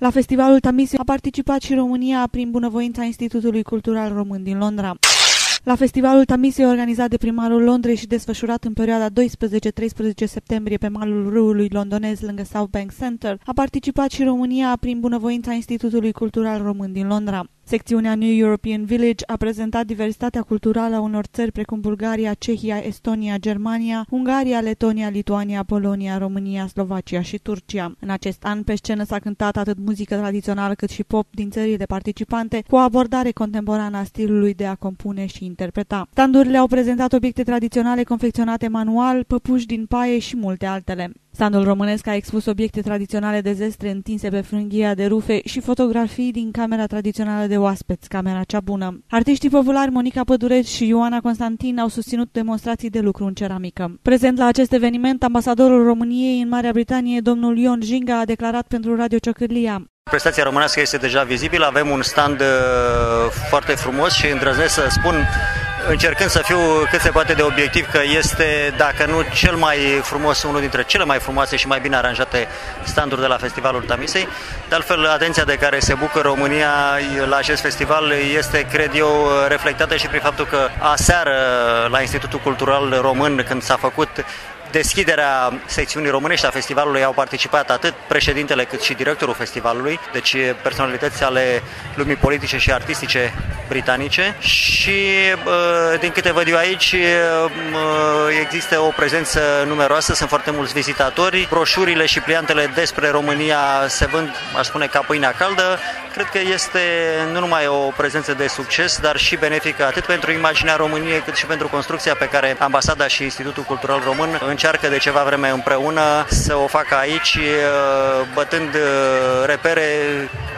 La festivalul Tamis a participat și România prin bunăvoința Institutului Cultural Român din Londra. La festivalul Tamisie, organizat de primarul Londrei și desfășurat în perioada 12-13 septembrie pe malul râului londonez lângă South Bank Center, a participat și România prin bunăvoința Institutului Cultural Român din Londra. Secțiunea New European Village a prezentat diversitatea culturală a unor țări precum Bulgaria, Cehia, Estonia, Germania, Ungaria, Letonia, Lituania, Polonia, România, Slovacia și Turcia. În acest an, pe scenă s-a cântat atât muzică tradițională cât și pop din țările participante, cu o abordare contemporană a stilului de a compune și interpreta. Standurile au prezentat obiecte tradiționale confecționate manual, păpuși din paie și multe altele. Standul românesc a expus obiecte tradiționale de zestre întinse pe frânghia de rufe și fotografii din camera tradițională de oaspeți, camera cea bună. Artiștii populari Monica Pădureț și Ioana Constantin au susținut demonstrații de lucru în ceramică. Prezent la acest eveniment, ambasadorul României în Marea Britanie, domnul Ion Jinga, a declarat pentru Radio Ciocârlia. Prestația românească este deja vizibilă, avem un stand uh, foarte frumos și îndrăznesc să spun încercând să fiu cât se poate de obiectiv că este, dacă nu cel mai frumos, unul dintre cele mai frumoase și mai bine aranjate standuri de la Festivalul Tamisei. De altfel, atenția de care se bucură România la acest festival este, cred eu, reflectată și prin faptul că aseară la Institutul Cultural Român, când s-a făcut deschiderea secțiunii românești a festivalului au participat atât președintele cât și directorul festivalului, deci personalități ale lumii politice și artistice britanice și din câte văd eu aici există o prezență numeroasă, sunt foarte mulți vizitatori, broșurile și pliantele despre România se vând, aș spune, ca pâinea caldă. Cred că este nu numai o prezență de succes, dar și benefică atât pentru imaginea României cât și pentru construcția pe care Ambasada și Institutul Cultural Român încearcă de ceva vreme împreună să o facă aici, bătând repere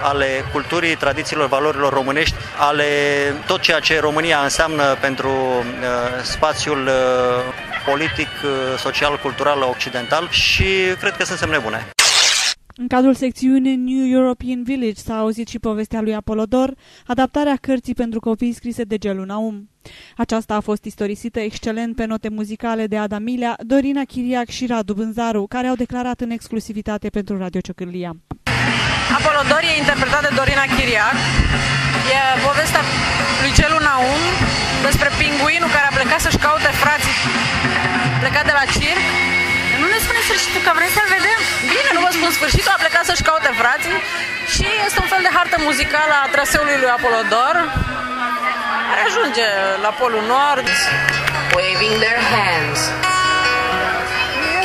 ale culturii, tradițiilor, valorilor românești, ale tot ceea ce România înseamnă pentru spațiul politic, social, cultural, occidental și cred că sunt semne bune. În cadrul secțiunii New European Village s-a auzit și povestea lui Apolodor, adaptarea cărții pentru copii scrise de Gelu Naum. Aceasta a fost istorisită excelent pe note muzicale de Ada Milea, Dorina Chiriac și Radu Bânzaru, care au declarat în exclusivitate pentru Radio Ciocârlia. Apolodor e interpretat de Dorina Chiriac. E povestea lui Gelu Naum despre pinguinul care a plecat să-și caute frații plecat de la circ nu ne spune sfârșitul, că vrem să-l vedem. Bine, nu vă spun sfârșitul, a plecat să-și caute frații și este un fel de hartă muzicală a traseului lui Apolodor, care ajunge la Polul Nord. Waving their hands.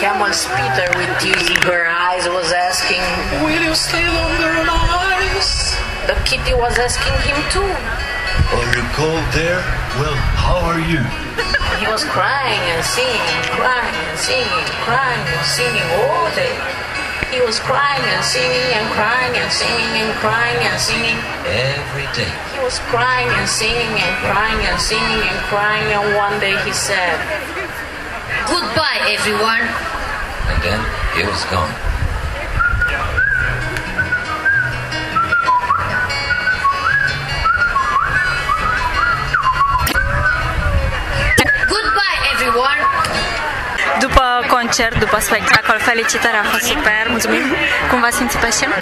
Camel's Peter with tears in her eyes was asking, Will you stay longer on ice? The kitty was asking him too. Are you cold there? Well, how are you? He was crying and singing, crying and singing, crying and singing all day. He was crying and singing and crying and singing and crying and singing Every day. He was crying and singing and crying and singing and crying and one day he said, Goodbye, everyone. And then he was gone. Concert, după spectacol, felicitări, a fost super, mulțumim. Cum v-ați simțit pe scenă?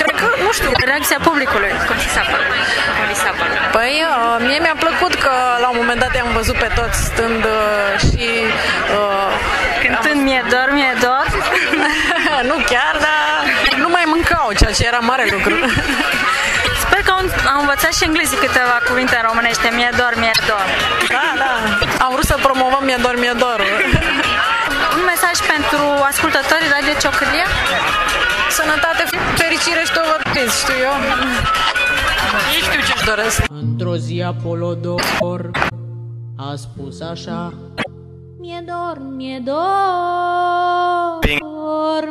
Cred că, nu știu, Reacția publicului, cum ți s-a părut? Cum vi s-a părut? Păi, uh, mie mi-a plăcut că la un moment dat i-am văzut pe toți stând uh, și... Uh, Cântând mie dor, mie dor. nu chiar, dar nu mai mâncau, ceea ce era mare lucru. Sper că au, au învățat și englezii câteva cuvinte în românește. Mie dor, mie dor. Da, da. Am vrut să promovăm Mie dor, mie dor. Un mesaj pentru ascultătorii Radio Ciocârlia? Sănătate, fericire și tovărtiți, știu eu. Ei știu ce-și doresc. Într-o zi Apolodor a spus așa Mie dor, mie dor,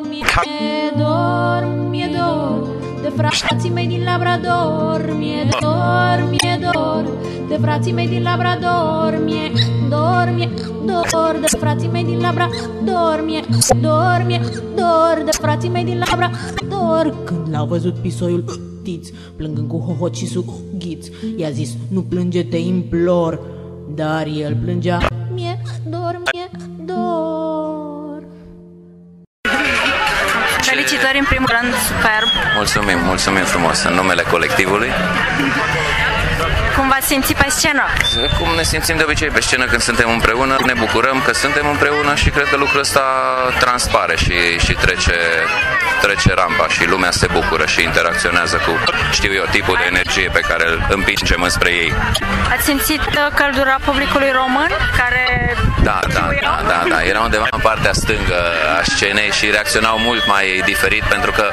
mie dor, mie dor De frații mei din Labrador, mie dor, mie dor. De frații mei din Labrador, mie dor, mie dor. De frații mei din Labrador, mie dor, mie dor. De frații mei din Labrador Când l-au văzut pisoiul tiț Plângând cu hohot și sughiț I-a zis, nu plânge, te implor. Dar el plângea Mie dor, mie dor Felicitări Felicitări în primul rând, superb. Mulțumim, mulțumim frumos în numele colectivului. Cum v-ați simțit pe scenă? Cum ne simțim de obicei pe scenă când suntem împreună, ne bucurăm că suntem împreună și cred că lucrul ăsta transpare și, și trece, trece rampa și lumea se bucură și interacționează cu, știu eu, tipul de energie pe care îl împingem înspre ei. Ați simțit uh, căldura publicului român care Da, da, da, da, da. Era undeva în partea stângă a scenei și reacționau mult mai diferit pentru că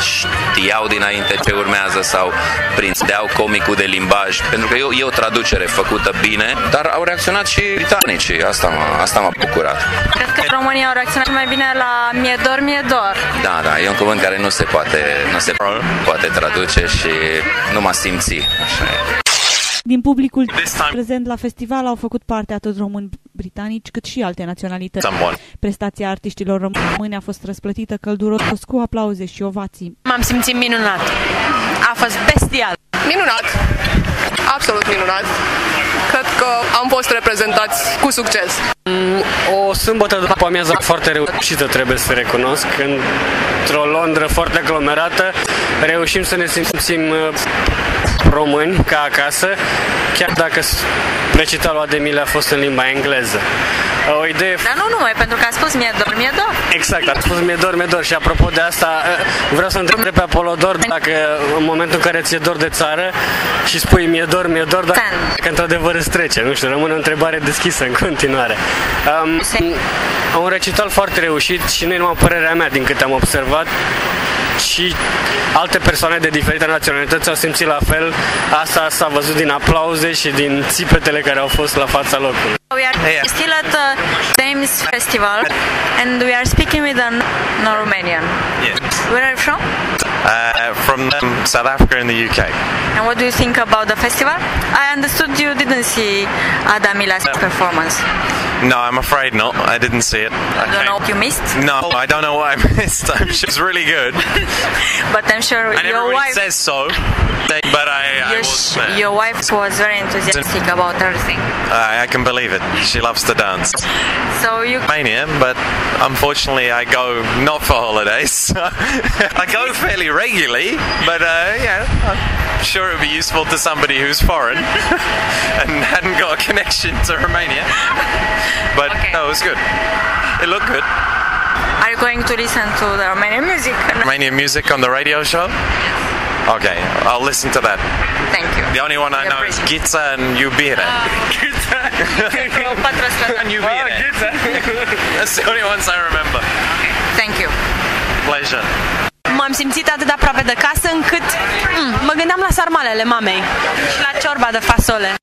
știau dinainte ce urmează sau prindeau comicul de limbaj. Pentru că e o, e o traducere făcută bine, dar au reacționat și britanicii. Asta m-a, asta m-a bucurat. Cred că România au reacționat mai bine la Mie dor, mie dor. Da, da, e un cuvânt care nu se poate, nu se poate traduce și nu m-a simțit. Așa e. Din publicul prezent la festival au făcut parte atât români britanici cât și alte naționalități. Prestația artiștilor români a fost răsplătită călduros cu aplauze și ovații. M-am simțit minunat. A fost bestial. Minunat! Absolut minunat! Cred că am fost reprezentați cu succes. O sâmbătă după amiază foarte reușită, trebuie să recunosc. Într-o Londra foarte aglomerată, reușim să ne simțim uh, români ca acasă, chiar dacă recitalul Ademile a fost în limba engleză. O idee Dar nu numai, pentru că a spus Mie dor, mie dor. Exact, a spus mi-e dor, mi-e dor și apropo de asta vreau să întreb pe Apolodor dacă în momentul în care ți-e dor de țară și spui mi-e dor, mi-e dor, dacă într-adevăr îți trece, nu știu, rămâne o întrebare deschisă în continuare. Um, un recital foarte reușit și nu e numai părerea mea din câte am observat, și alte persoane de diferite naționalități au simțit la fel. Asta s-a văzut din aplauze și din țipetele care au fost la fața locului. We are still at the Thames Festival and we are speaking with a non-Romanian. Yes. Where are you from? Uh, from um, South Africa and the UK. And what do you think about the festival? I understood you didn't see Adamila's performance. No, I'm afraid not. I didn't see it. I don't know what you missed? No, I don't know what I missed. I'm sure it's really good. But I'm sure and your wife, says so. But I, I your, was there. your wife was very enthusiastic about everything. I, I can believe it. She loves to dance. So you Romania, but unfortunately I go not for holidays. I go fairly regularly, but uh, yeah, I'm sure it would be useful to somebody who's foreign and hadn't got a connection to Romania. But no, it was good. It looked good. are you going to listen to the Romanian music? Romanian music on the radio show? Okay, I'll listen to that. Thank you. The only one I know is Gitza and Iubire. and Iubire. That's the only ones I remember. Thank you. Pleasure. M-am simțit atât de aproape de casă încât mm, mă gândeam la sarmalele mamei și la ciorba de fasole.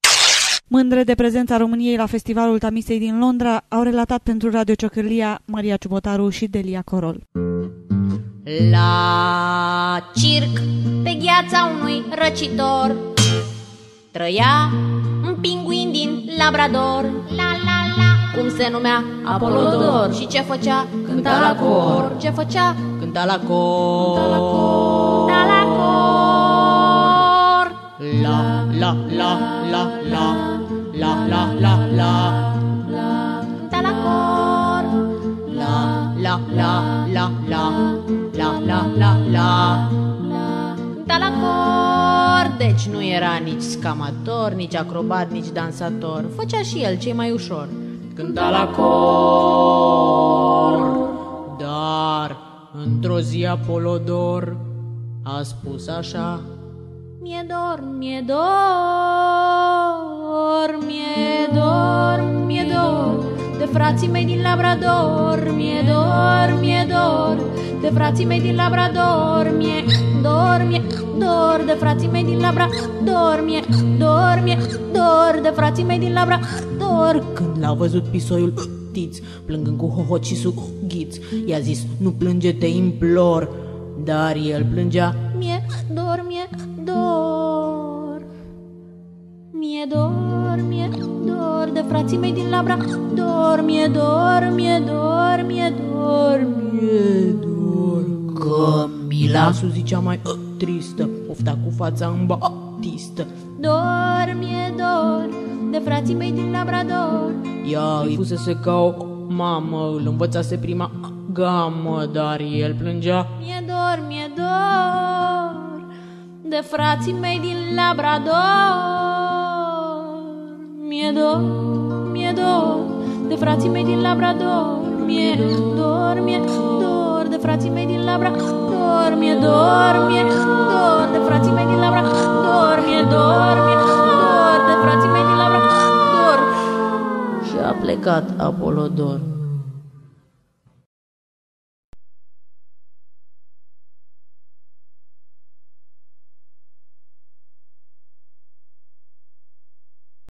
Mândre de prezența României la Festivalul Tamisei din Londra, au relatat pentru Radio Ciocârlia Maria Ciubotaru și Delia Corol. La circ, pe gheața unui răcitor, trăia un pinguin din Labrador. La, la, la. Cum se numea? Apolodor. Și ce făcea? Cânta la cor. Ce făcea? Cânta la cor. Cânta la cor. Cânta la cor. La, la, la, la, la. La, la, la, la. Cânta la cor. La, la, la, la, la. La, la, la, la. Cânta la cor. Deci nu era nici scamator, nici acrobat, nici dansator. Făcea și el ce mai ușor. Cânta la cor. Dar într-o zi Apolodor a spus așa Mie dor, mie dor, mie dor, mie dor. De frații mei din Labrador, mie dor, mie dor. De frații mei din Labrador, mie dor, mie dor. De frații mei din Labrador, mie dor, mie dor. De frații mei din Labrador Când l-a văzut pisoiul tiț Plângând cu hohot și sughiți I-a zis, nu plânge, te implor. Dar el plângea, mie dor, mie dor. Mie dor, mie dor De frații mei din Labrador Mie dor, mie dor, mie dor, mie dor. Că Milasu zicea mai uh, tristă Ofta cu fața în batistă Dor, mie dor De frații mei din Labrador Ea îi fusese ca o mamă Îl învățase prima gamă Dar el plângea Mie dor dor, mi-e dor De frații mei din Labrador. Mi-e dor, mi-e dor De frații mei din Labrador. Mi-e dor, mi-e dor De frații mei din Labrador. Mi-e dor, mi-e dor De frații mei din Labrador. Mi-e dor, mi-e dor De frații mei din Labrador. Și a plecat Apolodor